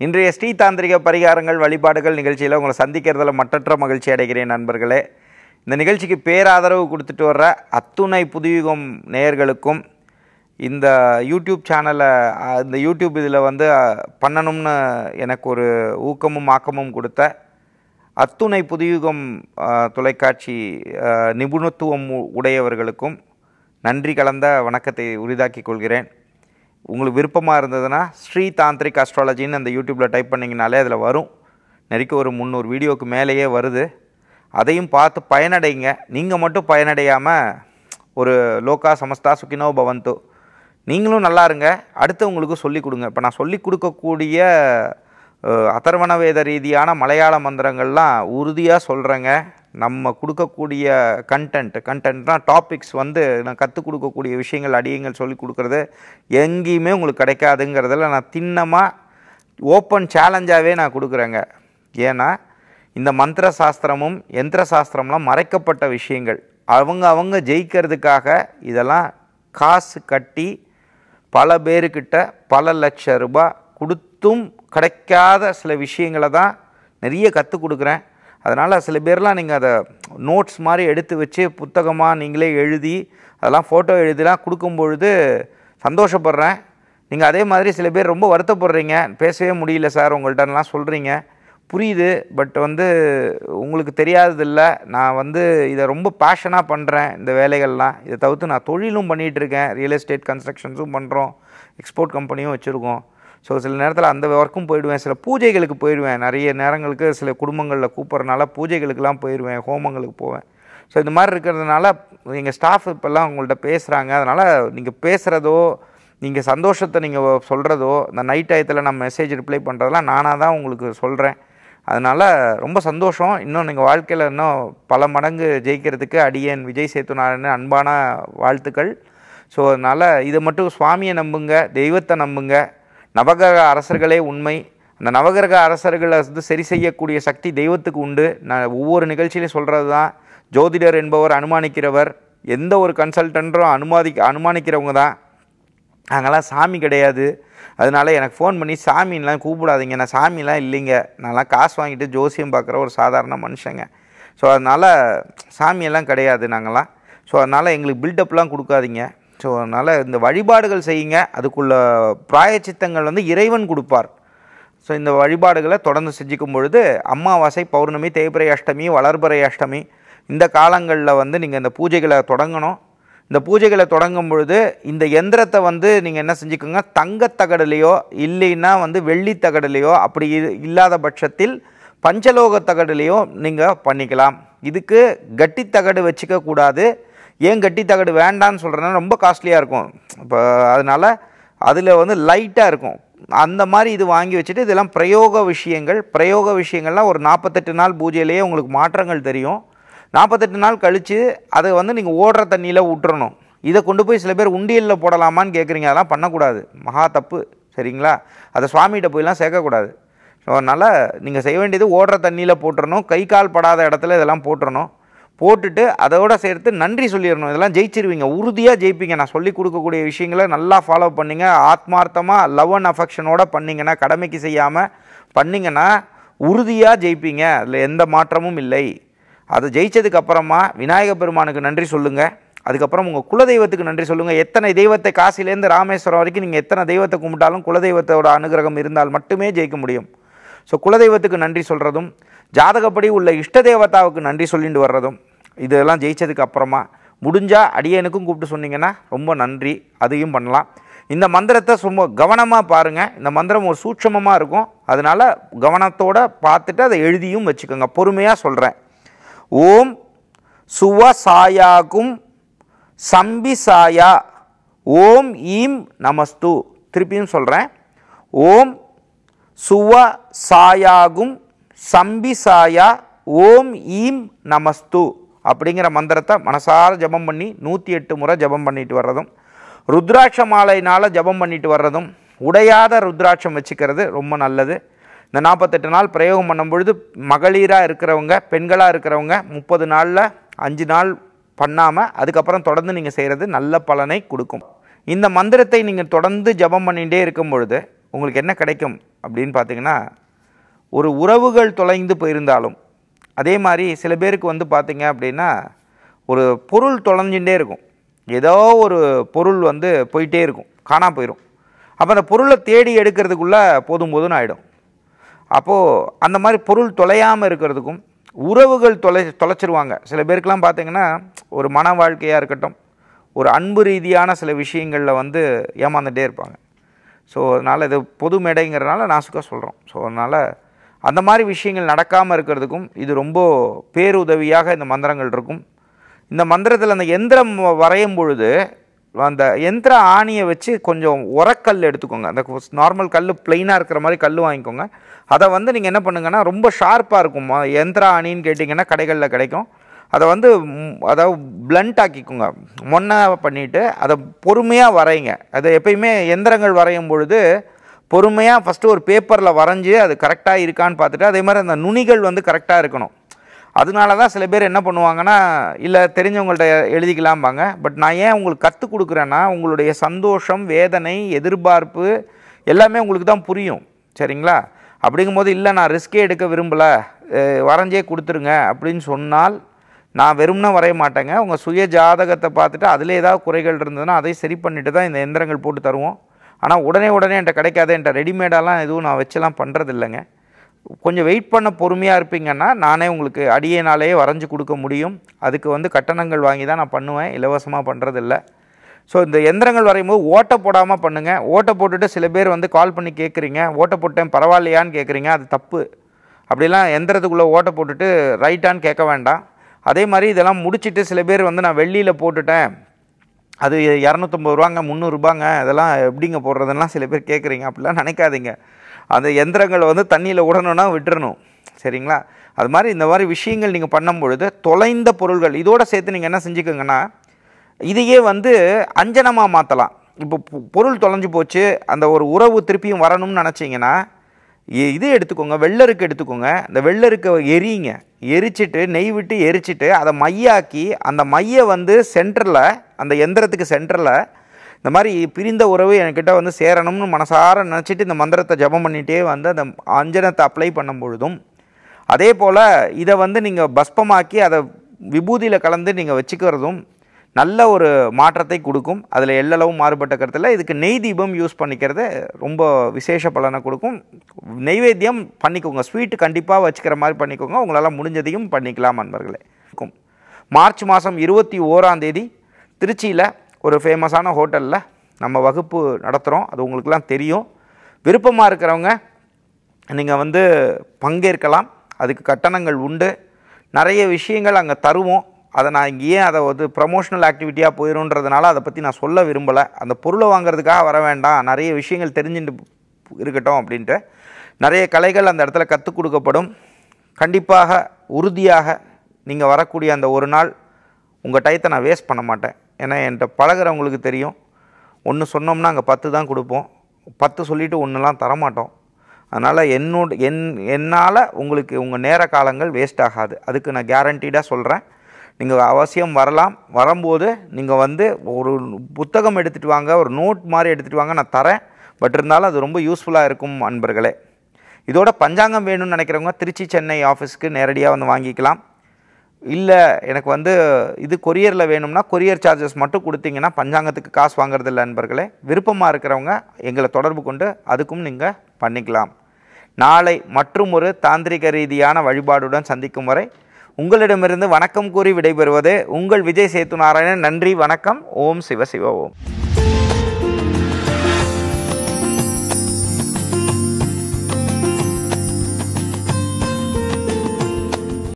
இன்றைய ஸ்ரீதாந்திரிக பரிகாரங்கள் வழிபாடுகள் நிகழ்ச்சியில் உங்களை சந்திக்கிறதுல மட்டற்ற மகிழ்ச்சி அடைகிறேன் நண்பர்களே. இந்த நிகழ்ச்சிக்கு பேராதரவு கொடுத்துட்டு வர்ற அத்துணை புதுயுகம் நேயர்களுக்கும் இந்த யூடியூப் சேனலை இந்த யூடியூப் இதில் வந்து பண்ணணும்னு எனக்கு ஒரு ஊக்கமும் ஆக்கமும் கொடுத்த அத்துணை புதுயுகம் தொலைக்காட்சி நிபுணத்துவம் உ- உடையவர்களுக்கும் நன்றி கலந்த வணக்கத்தை உரிதாக்கிக் கொள்கிறேன். உங்களுக்கு விருப்பமாக இருந்ததுன்னா ஸ்ரீ தாந்திரிக் அஸ்ட்ராலஜின்னு அந்த யூடியூப்பில் டைப் பண்ணிங்கனாலே அதில் வரும். நெருக்கி ஒரு முந்நூறு வீடியோக்கு மேலேயே வருது. அதையும் பார்த்து பயனடைங்க. நீங்கள் மட்டும் பயனடையாமல் ஒரு லோகா சமஸ்தா சுக்கினோ பவந்து. நீங்களும் நல்லா இருங்க. அடுத்தவங்களுக்கு சொல்லிக் கொடுங்க. இப்போ நான் சொல்லிக் கொடுக்கக்கூடிய அதர்வண வேத ரீதியான மலையாள மந்திரங்கள்லாம் உறுதியாக சொல்கிறேங்க நம்ம கொடுக்கக்கூடிய கண்டென்ட் கண்டென்ட்னா டாபிக்ஸ் வந்து நான் கற்றுக் கொடுக்கக்கூடிய விஷயங்கள் அடியங்கள் சொல்லி கொடுக்குறது எங்கேயுமே உங்களுக்கு கிடைக்காதுங்கிறதுல நான் திண்ணமாக ஓப்பன் சேலஞ்சாகவே நான் கொடுக்குறேங்க. ஏன்னா இந்த மந்திர சாஸ்திரமும் யந்திர சாஸ்திரம்லாம் மறைக்கப்பட்ட விஷயங்கள். அவங்க அவங்க ஜெயிக்கிறதுக்காக இதெல்லாம் காசு கட்டி பல பேருக்கிட்ட பல லட்ச ரூபாய் கொடுத்தும் கிடைக்காத சில விஷயங்களை தான் நிறைய கற்றுக் கொடுக்குறேன். அதனால் சில பேர்லாம் நீங்கள் அதை நோட்ஸ் மாதிரி எடுத்து வச்சு புத்தகமாக நீங்களே எழுதி அதெல்லாம் ஃபோட்டோ எழுதிலாம் கொடுக்கும் பொழுது சந்தோஷப்படுறேன். நீங்கள் அதே மாதிரி சில பேர் ரொம்ப வருத்தப்படுறீங்க. பேசவே முடியல சார் உங்கள்கிட்டலாம் சொல்கிறீங்க புரியுது பட் வந்து உங்களுக்கு தெரியாததில்ல. நான் வந்து இதை ரொம்ப பேஷனாக பண்ணுறேன் இந்த வேலைகள்லாம். இதை தவிர்த்து நான் தொழிலும் பண்ணிகிட்டு இருக்கேன். ரியல் எஸ்டேட் கன்ஸ்ட்ரக்ஷன்ஸும் பண்ணுறோம் எக்ஸ்போர்ட் கம்பெனியும் வச்சுருக்கோம். ஸோ சில நேரத்தில் அந்த ஒர்க்கும் போயிடுவேன். சில பூஜைகளுக்கு போயிடுவேன். நிறைய நேரங்களுக்கு சில குடும்பங்களில் கூப்பிட்றனால பூஜைகளுக்கெல்லாம் போயிடுவேன் ஹோமங்களுக்கு போவேன். ஸோ இந்த மாதிரி இருக்கிறதுனால எங்கள் ஸ்டாஃப் இப்போல்லாம் உங்கள்கிட்ட பேசுகிறாங்க அதனால் நீங்கள் பேசுகிறதோ நீங்கள் சந்தோஷத்தை நீங்கள் சொல்கிறதோ இந்த நைட் டயத்தில் நான் மெசேஜ் ரிப்ளை பண்ணுறதெல்லாம் நானாக தான் உங்களுக்கு சொல்கிறேன் அதனால் ரொம்ப சந்தோஷம். இன்னும் நீங்கள் வாழ்க்கையில் இன்னும் பல மடங்கு ஜெயிக்கிறதுக்கு அடியேன் விஜய் சேத்துனாரன்னு அன்பான வாழ்த்துக்கள். ஸோ அதனால் இதை மட்டும் சுவாமியை நம்புங்க தெய்வத்தை நம்புங்க. நவகிரக அரசர்களே உண்மை. அந்த நவகிரக அரசர்களை வந்து சரி செய்யக்கூடிய சக்தி தெய்வத்துக்கு உண்டு. நான் ஒவ்வொரு நிகழ்ச்சியிலையும் சொல்கிறது தான் ஜோதிடர் என்பவர் அனுமானிக்கிறவர் எந்த ஒரு கன்சல்டன்ட்டும் அனுமதி அனுமானிக்கிறவங்க தான். நாங்களாம் சாமி கிடையாது. அதனால எனக்கு ஃபோன் பண்ணி சாமின்லாம் கூப்பிடாதீங்க. நான் சாமிலாம் இல்லைங்க. நான்லாம் காசு வாங்கிட்டு ஜோசியம் பார்க்குற ஒரு சாதாரண மனுஷங்க. ஸோ அதனால் சாமியெல்லாம் கிடையாது நாங்களாம் ஸோ அதனால் எங்களுக்கு பில்டப்லாம் கொடுக்காதீங்க. ஸோ அதனால் இந்த வழிபாடுகள் செய்யுங்க. அதுக்குள்ள பிராயச்சித்தங்கள் வந்து இறைவன் கொடுப்பார். ஸோ இந்த வழிபாடுகளை தொடர்ந்து செஞ்சுக்கும் பொழுது அமாவாசை பௌர்ணமி தேய்பிரை அஷ்டமி வளர்பிறை அஷ்டமி இந்த காலங்களில் வந்து நீங்கள் இந்த பூஜைகளை தொடங்கணும். இந்த பூஜைகளை தொடங்கும் பொழுது இந்த எந்திரத்தை வந்து நீங்கள் என்ன செஞ்சுக்கோங்க? தங்கத்தகடுலையோ இல்லைன்னா வந்து வெள்ளி தகடுலையோ அப்படி இ- இல்லாத பட்சத்தில் பஞ்சலோக தகடுலையோ நீங்கள் பண்ணிக்கலாம். இதுக்கு கட்டித் தகடு வச்சுக்கக்கூடாது கூடாது. ஏன் கட்டி தகடு வேண்டான்னு சொல்கிறேன்னா ரொம்ப காஸ்ட்லியாக இருக்கும். இப்போ அதனால் அதில் வந்து லைட்டாக இருக்கும். அந்த மாதிரி இது வாங்கி வச்சுட்டு இதெல்லாம் பிரயோக விஷயங்கள் பிரயோக விஷயங்கள்லாம் ஒரு நாற்பத்தெட்டு நாள் பூஜையிலேயே உங்களுக்கு மாற்றங்கள் தெரியும். நாற்பத்தெட்டு நாள் கழித்து அதை வந்து நீங்கள் ஓடுற தண்ணியில் விட்டுறணும் இதை கொண்டு போய் சில பேர் உண்டியலில் போடலாமான்னு கேட்குறீங்க அதெல்லாம் பண்ணக்கூடாது. மகா தப்பு. சரிங்களா? அதை சுவாமிகிட்ட போயெல்லாம் சேர்க்கக்கூடாது. ஸோ அதனால் நீங்கள் செய்ய வேண்டியது ஓடுற தண்ணியில் போட்டுறணும். கை கால் படாத இடத்துல இதெல்லாம் போட்டுறணும். போட்டுட்டு அதோட சேர்த்து நன்றி சொல்லிடணும். இதெல்லாம் ஜெயிச்சிருவீங்க. உறுதியாக ஜெயிப்பீங்க. நான் சொல்லி கொடுக்கக்கூடிய விஷயங்களை நல்லா ஃபாலோ பண்ணிங்க. ஆத்மார்த்தமாக லவ் அண்ட் அஃபெக்ஷனோட பண்ணிங்கன்னா கடமைக்கு செய்யாமல் பண்ணிங்கன்னா உறுதியாக ஜெயிப்பீங்க. அதில் எந்த மாற்றமும் இல்லை. அது ஜெயிச்சதுக்கு அப்புறமா விநாயக பெருமானுக்கு நன்றி சொல்லுங்கள் அதுக்கப்புறம் உங்கள் குலதெய்வத்துக்கு நன்றி சொல்லுங்கள் எத்தனை தெய்வத்தை காசிலேருந்து ராமேஸ்வரம் வரைக்கும் நீங்கள் எத்தனை தெய்வத்தை கும்பிட்டாலும் குலதெய்வத்தோட அனுகிரகம் இருந்தால் மட்டுமே ஜெயிக்க முடியும். ஸோ குலதெய்வத்துக்கு நன்றி சொல்கிறதும் ஜாதகப்படி உள்ள இஷ்ட தேவதாவுக்கு நன்றி சொல்லிட்டு வர்றதும் இதெல்லாம் ஜெயித்ததுக்கு அப்புறமா முடிஞ்சால் அடியனுக்கும் கூப்பிட்டு சொன்னீங்கன்னா ரொம்ப நன்றி அதையும் பண்ணலாம். இந்த மந்திரத்தை ரொம்ப கவனமாக பாருங்கள் இந்த மந்திரம் ஒரு சூட்சமமாக இருக்கும். அதனால் கவனத்தோடு பார்த்துட்டு அதை எழுதியும் வச்சுக்கோங்க. பொறுமையாக சொல்கிறேன் ஓம் சுவசாயாகும் சம்பிசாயா ஓம் ஈம் நமஸ்து. திருப்பியும் சொல்கிறேன் ஓம் சுவ சாயாகும் சம்பிசாயா ஓம் ஈம் நமஸ்து. அப்படிங்கிற மந்திரத்தை மனசார ஜபம் பண்ணி நூற்றி எட்டு முறை ஜபம் பண்ணிட்டு வர்றதும் ருத்ராட்ச மாலையினால் ஜபம் பண்ணிட்டு வர்றதும் உடையாத ருத்ராட்சம் வச்சுக்கிறது ரொம்ப நல்லது. இந்த நாற்பத்தெட்டு நாள் பிரயோகம் பண்ணும் பொழுது மகளிராக இருக்கிறவங்க பெண்களாக இருக்கிறவங்க முப்பது நாளில் அஞ்சு நாள் பண்ணாமல் அதுக்கப்புறம் தொடர்ந்து நீங்கள் செய்கிறது நல்ல பலனை கொடுக்கும். இந்த மந்திரத்தை நீங்கள் தொடர்ந்து ஜபம் பண்ணிகிட்டே இருக்கும் பொழுது உங்களுக்கு என்ன கிடைக்கும் அப்படின்னு பார்த்தீங்கன்னா ஒரு உறவுகள் தொலைந்து போயிருந்தாலும் அதே மாதிரி சில பேருக்கு வந்து பார்த்திங்க அப்படின்னா ஒரு பொருள் தொலைஞ்சுட்டே இருக்கும். ஏதோ ஒரு பொருள் வந்து போயிட்டே இருக்கும் காணாம போயிடும் அப்போ அந்த பொருளை தேடி எடுக்கிறதுக்குள்ளே போதும் போதும்னு ஆகிடும் அப்போது அந்த மாதிரி பொருள் தொலையாமல் இருக்கிறதுக்கும் உறவுகள் தொலை தொலைச்சிருவாங்க. சில பேருக்கெலாம் பார்த்தீங்கன்னா ஒரு மன வாழ்க்கையாக இருக்கட்டும் ஒரு அன்பு ரீதியான சில விஷயங்களில் வந்து ஏமாந்துகிட்டே இருப்பாங்க. ஸோ அதனால் இது பொது மேடைங்கிறதுனால நாசுக்காக சொல்கிறோம் ஸோ அதனால் அந்த மாதிரி விஷயங்கள் நடக்காமல் இருக்கிறதுக்கும் இது ரொம்ப பேருதவியாக இந்த மந்திரங்கள் இருக்கும். இந்த மந்திரத்தில் அந்த எந்திரம் வரையும் பொழுது அந்த எந்திர ஆணியை வச்சு கொஞ்சம் உரக்கல் எடுத்துக்கோங்க. அந்த நார்மல் கல் பிளெயினாக இருக்கிற மாதிரி கல் வாங்கிக்கோங்க. அதை வந்து நீங்கள் என்ன பண்ணுங்கன்னா ரொம்ப ஷார்ப்பாக இருக்கும். எந்திர ஆணின்னு கேட்டிங்கன்னா கடைகளில் கிடைக்கும். அதை வந்து அதாவது பிளண்ட் ஆக்கிக்கோங்க. மொன்ன பண்ணிவிட்டு அதை பொறுமையாக வரைங்க அதை எப்பயுமே எந்திரங்கள் வரையும் பொழுது பொறுமையாக ஃபஸ்ட்டு ஒரு பேப்பரில் வரைஞ்சி அது கரெக்டாக இருக்கான்னு பார்த்துட்டு அதே மாதிரி அந்த நுனிகள் வந்து கரெக்டாக இருக்கணும். அதனால தான் சில பேர் என்ன பண்ணுவாங்கன்னா இல்லை தெரிஞ்சவங்கள்ட்ட எழுதிக்கலாம்பாங்க. பட் நான் ஏன் உங்களுக்கு கற்றுக் கொடுக்குறேன்னா உங்களுடைய சந்தோஷம் வேதனை எதிர்பார்ப்பு எல்லாமே உங்களுக்கு தான் புரியும். சரிங்களா? அப்படிங்கும்போது இல்லை நான் ரிஸ்கே எடுக்க விரும்பலை. வரைஞ்சே கொடுத்துருங்க. அப்படின்னு சொன்னால் நான் வெறும்னா வரைய மாட்டேங்க. உங்கள் சுய ஜாதகத்தை பார்த்துட்டு அதில் ஏதாவது குறைகள் இருந்ததுன்னா அதை சரி பண்ணிட்டு தான் இந்த எந்திரங்கள் போட்டு தருவோம். ஆனால் உடனே உடனே என்கிட்ட கிடைக்காது என்கிட்ட ரெடிமேடாலாம் எதுவும் நான் வச்செல்லாம் பண்ணுறது இல்லைங்க கொஞ்சம் வெயிட் பண்ண பொறுமையாக இருப்பீங்கன்னா நானே உங்களுக்கு அடியேனாலே வரைஞ்சு கொடுக்க முடியும். அதுக்கு வந்து கட்டணங்கள் வாங்கி தான் நான் பண்ணுவேன் இலவசமாக பண்ணுறதில்ல ஸோ இந்த எந்திரங்கள் வரையும் போது ஓட்டை போடாமல் பண்ணுங்கள் ஓட்டை போட்டுட்டு சில பேர் வந்து கால் பண்ணி கேட்குறீங்க ஓட்டை போட்டேன் பரவாயில்லையான்னு கேட்குறீங்க அது தப்பு. அப்படிலாம் எந்திரத்துக்குள்ளே ஓட்டை போட்டுட்டு ரைட்டான்னு கேட்க வேண்டாம். அதே மாதிரி இதெல்லாம் முடிச்சிட்டு சில பேர் வந்து நான் வெள்ளியில் போட்டுட்டேன். அது இரநூத்தம்பது ரூபாங்க முந்நூறுபாங்க அதெல்லாம் எப்படிங்க போடுறதுலாம் சில பேர் கேட்குறீங்க. அப்படிலாம் நினைக்காதீங்க. அந்த எந்திரங்களை வந்து தண்ணியில் விடணும்னா விட்டுறணும். சரிங்களா? அது மாதிரி இந்த மாதிரி விஷயங்கள் நீங்கள் பண்ணும் பொழுது தொலைந்த பொருள்கள் இதோடு சேர்த்து நீங்கள் என்ன செஞ்சுக்கோங்கன்னா இதையே வந்து அஞ்சனமாக மாற்றலாம் இப்போ பொருள் தொலைஞ்சு போச்சு அந்த ஒரு உறவு திருப்பியும் வரணும்னு நினச்சிங்கன்னா இது எடுத்துக்கோங்க வெள்ளருக்கு எடுத்துக்கோங்க. இந்த வெள்ளருக்கை எரியுங்க. எரிச்சிட்டு நெய் விட்டு எரிச்சிட்டு அதை மையாக்கி அந்த மையை வந்து சென்டரில் அந்த எந்திரத்துக்கு சென்டரில் இந்த மாதிரி பிரிந்த உறவு என்கிட்ட வந்து சேரணும்னு மனசார நினச்சிட்டு இந்த மந்திரத்தை ஜெபம் பண்ணிகிட்டே வந்து அந்த அஞ்சனத்தை அப்ளை பண்ணும் பொழுதும் அதே போல் இதை வந்து நீங்கள் பஸ்பமாக்கி அதை விபூதியில் கலந்து நீங்கள் வச்சுக்கிறதும் நல்ல ஒரு மாற்றத்தை கொடுக்கும். அதில் எல்லளவும் மாறுபட்ட கருத்தில் இதுக்கு நெய் தீபம் யூஸ் பண்ணிக்கிறது ரொம்ப விசேஷ பலனை கொடுக்கும். நெய்வேத்தியம் பண்ணிக்கோங்க. ஸ்வீட்டு கண்டிப்பாக வச்சுக்கிற மாதிரி பண்ணிக்கோங்க. உங்களால் முடிஞ்சதையும் பண்ணிக்கலாம் நண்பர்களே இருக்கும் மார்ச் மாதம் இருபத்தி ஓராம் தேதி திருச்சியில் ஒரு ஃபேமஸான ஹோட்டலில் நம்ம வகுப்பு நடத்துகிறோம் அது உங்களுக்குலாம் தெரியும். விருப்பமாக இருக்கிறவங்க நீங்கள் வந்து பங்கேற்கலாம். அதுக்கு கட்டணங்கள் உண்டு. நிறைய விஷயங்கள் அங்கே தருவோம். அதை நான் இங்கே ஏன் அதை வந்து ப்ரமோஷனல் ஆக்டிவிட்டியாக போயிருன்றதுனால அதை பற்றி நான் சொல்ல விரும்பலை. அந்த பொருளை வாங்குறதுக்காக வர வேண்டாம். நிறைய விஷயங்கள் தெரிஞ்சுட்டு இருக்கட்டும் அப்படின்ட்டு நிறைய கலைகள் அந்த இடத்துல கற்றுக் கொடுக்கப்படும். கண்டிப்பாக உறுதியாக நீங்கள் வரக்கூடிய அந்த ஒரு நாள் உங்கள் டயத்தை நான் வேஸ்ட் பண்ண மாட்டேன். ஏன்னா என்கிட்ட பழகுறவங்களுக்கு தெரியும். ஒன்று சொன்னோம்னா அங்கே பத்து தான் கொடுப்போம். பத்து சொல்லிவிட்டு ஒன்றுலாம் தரமாட்டோம். அதனால் என்னோட என் என்னால் உங்களுக்கு உங்கள் நேர காலங்கள் வேஸ்ட் ஆகாது. அதுக்கு நான் கேரண்டீடாக சொல்கிறேன் நீங்கள் அவசியம் வரலாம். வரும்போது நீங்கள் வந்து ஒரு புத்தகம் எடுத்துகிட்டு வாங்க ஒரு நோட் மாதிரி எடுத்துகிட்டு வாங்க நான் தரேன். பட் இருந்தாலும் அது ரொம்ப யூஸ்ஃபுல்லாக இருக்கும் அன்பர்களே. இதோட பஞ்சாங்கம் வேணும்னு நினைக்கிறவங்க திருச்சி சென்னை ஆஃபீஸ்க்கு நேரடியாக வந்து வாங்கிக்கலாம். இல்லை எனக்கு வந்து இது கொரியரில் வேணும்னா கொரியர் சார்ஜஸ் மட்டும் கொடுத்தீங்கன்னா பஞ்சாங்கத்துக்கு காசு வாங்குறதில்ல நண்பர்களே விருப்பமாக இருக்கிறவங்க எங்களை தொடர்பு கொண்டு அதுக்கும் நீங்கள் பண்ணிக்கலாம். நாளை மற்றும் ஒரு தாந்திரிக ரீதியான வழிபாடுடன் சந்திக்கும் வரை உங்களிடமிருந்து வணக்கம் கூறி விடைபெறுவது உங்கள் விஜய் சேத்து நாராயணன் நன்றி வணக்கம். ஓம் சிவ சிவ ஓம்.